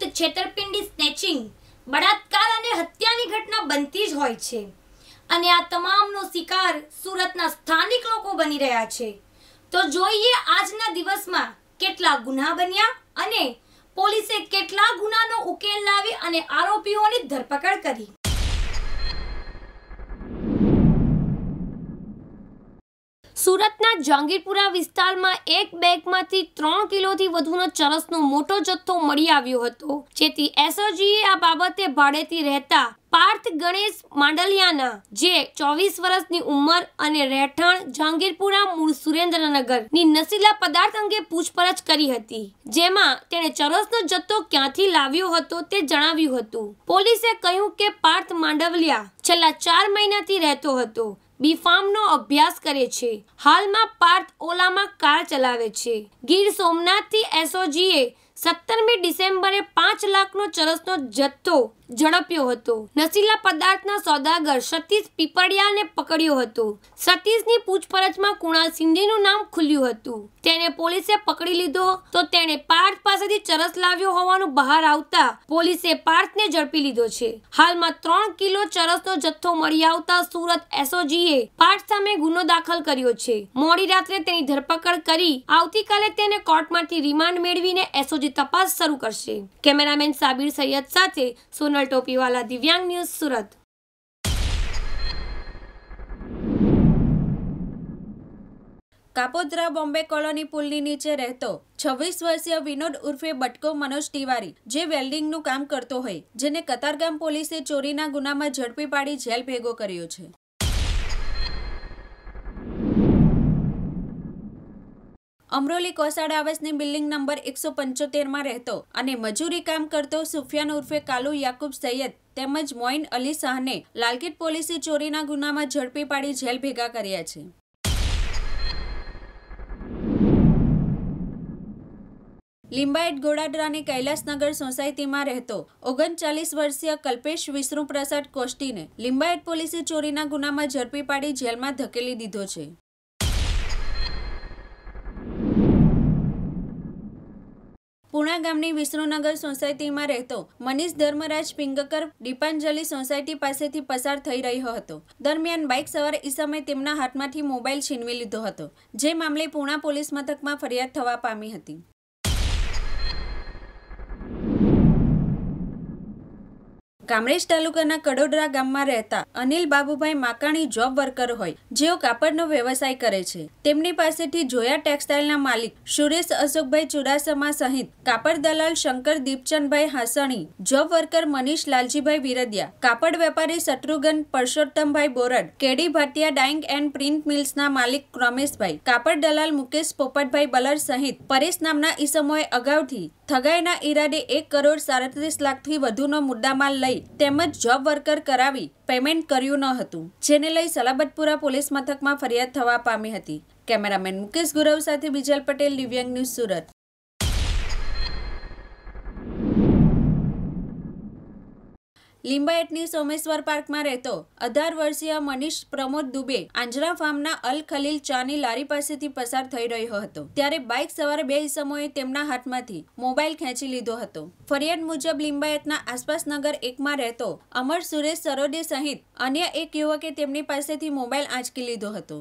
લૂંટ છેતરપિંડી સ્નેચિંગ બળાત્કાર અને હત્યાની ઘટના બનતી જ હોય છે. અને આ તમામનો શિકાર સુરતના સ્થાનિક લોકો બની રહ્યા છે. તો જોઈએ આજના દિવસમાં કેટલા ગુના બન્યા અને પોલીસે કેટલા ગુનાનો ઉકેલ લાવી અને આરોપીઓની ધરપકડ કરી. સુરતના જહાંગીરપુરા વિસ્તારમાં એક બેગમાંથી ત્રણ કિલોથી વધુનો ચરસનો મોટો જથ્થો મળી આવ્યો હતો, જેથી એસઓજીએ આ બાબતે ભાડેથી રહેતા પાર્થ ગણેશ માંડલિયાના, જે ચોવીસ વર્ષની ઉંમર અને રહેઠાણ જહાંગીરપુરા મૂળ સુરેન્દ્રનગરની નશીલા પદાર્થ અંગે પૂછપરછ કરી હતી, જેમાં તેણે ચરસનો જથ્થો ક્યાંથી લાવ્યો હતો તે જણાવ્યું હતું. પોલીસે કહ્યું કે પાર્થ માંડવલિયા છેલ્લા ચાર મહિનાથી રહેતો હતો બી ફાર્મનો અભ્યાસ કરે છે. હાલમાં પાર્થ ઓલામાં કાર ચલાવે છે. ગીર સોમનાથથી એસઓજીએ સત્તરમી ડિસેમ્બરે પાંચ લાખનો ચરસનો જથ્થો ઝડપ્યો હતો. નશીલા પદાર્થના સોદાગર સતીશ પીપળિયાને પકડ્યો હતો. સતીશની પૂછપરછમાં કુણાલ સિંધીનું નામ ખુલ્યું હતું. તેને પોલીસે પકડી લીધો તો તેણે પાર્થ પાસેથી ચરસ લાવ્યો હોવાનું બહાર આવતા પોલીસે પાર્થને ઝડપી લીધો છે. હાલમાં ત્રણ કિલો ચરસનો જથ્થો મળી આવતા સુરત એસઓજીએ પાર્થ સામે ગુનો દાખલ કર્યો છે. મોડી રાત્રે તેની ધરપકડ કરી આવતીકાલે તેને કોર્ટમાંથી રિમાન્ડ મેળવીને એસઓજી તપાસ શરૂ કરશે. કેમેરામેન સાબિર સૈયદ સાથે સોનલ ટોપીવાલા દિવ્યાંગ ન્યૂઝ સુરત. કાપોદ્રા બોમ્બે કોલોની પુલની નીચે રહેતો છવ્વીસ વર્ષીય વિનોદ ઉર્ફે બટકો મનોજ તિવારી, જે વેલ્ડિંગનું કામ કરતો હોય, જેને કતારગામ પોલીસે ચોરીના ગુનામાં ઝડપી પાડી જેલ ભેગો કર્યો છે. અમરોલી કોસાડ આવાસની બિલ્ડિંગ નંબર એકસો પંચોતેરમાં રહેતો અને મજૂરી કામ કરતો સુફિયાન ઉર્ફે કાલુ યાકુબ સૈયદ તેમજ મોઇન અલી શાહને લાલગીટ પોલીસે ચોરીના ગુનામાં ઝડપી પાડી જેલ ભેગા કર્યા છે. લિંબાયત ગોડાદરાની કૈલાસનગર સોસાયટીમાં રહેતો ઓગણચાલીસ વર્ષીય કલ્પેશ વિષ્ણુ પ્રસાદ કોષ્ટીને લિંબાયત પોલીસે ચોરીના ગુનામાં ઝડપી પાડી જેલમાં ધકેલી દીધો છે. પુણા ગામની વિષ્ણુનગર સોસાયટીમાં રહેતો મનીષ ધર્મરાજ પિંગકર દીપાંજલિ સોસાયટી પાસેથી પસાર થઈ રહ્યો હતો. દરમિયાન બાઇક સવાર ઈસમે તેમના હાથમાંથી મોબાઈલ છીનવી લીધો હતો, જે મામલે પુણા પોલીસ મથકમાં ફરિયાદ થવા પામી હતી. કામરેજ તાલુકાના કડોદરા ગામમાં રહેતા અનિલ બાબુભાઈ માકાણી જોબ વર્કર હોય, જેઓ કાપડનો વ્યવસાય કરે છે. તેમની પાસેથી જોયા ટેક્સટાઇલના માલિક સુરેશ અશોકભાઈ ચુડાસમા સહિત કાપડ દલાલ શંકર દીપચંદભાઈ હાસણી જોબ વર્કર મનીષ લાલજીભાઈ વિરદિયા, કાપડ વેપારી Shatrughan Parsottambhai Borad, KD Bhatia dyeing and print મિલ્સના માલિક રમેશભાઈ કાપડ દલાલ મુકેશ પોપટભાઈ બલર સહિત પરેશ નામના ઈસમોએ અગાઉથી ઠગાઈના ઈરાદે એક કરોડ સાડત્રીસ લાખથી વધુનો મુદ્દામાલ લઈ તેમજ જોબ વર્કર કરાવી પેમેન્ટ કર્યું ન હતું, જેને લઈ સલાબતપુરા પોલીસ મથકમાં ફરિયાદ થવા પામી હતી. કેમેરામેન મુકેશ ગુરવ સાથે બિજલ પટેલ, દિવ્યાંગ ન્યૂઝ સુરત. લિંબાયતની સોમેશ્વર પાર્કમાં રહેતો અઢાર વર્ષીય મનીષ પ્રમોદ દુબે આંજરા ફાર્મના અલ ખલીલ ચાની લારી પાસેથી પસાર થઈ રહ્યો હતો. ત્યારે બાઇક સવારે બે ઇસમોએ તેમના હાથમાંથી મોબાઈલ ખેંચી લીધો હતો. ફરિયાદ મુજબ લિંબાયતના આસપાસ નગર એકમાં રહેતો અમર સુરેશ સરોદે સહિત અન્ય એક યુવકે તેમની પાસેથી મોબાઈલ આંચકી લીધો હતો.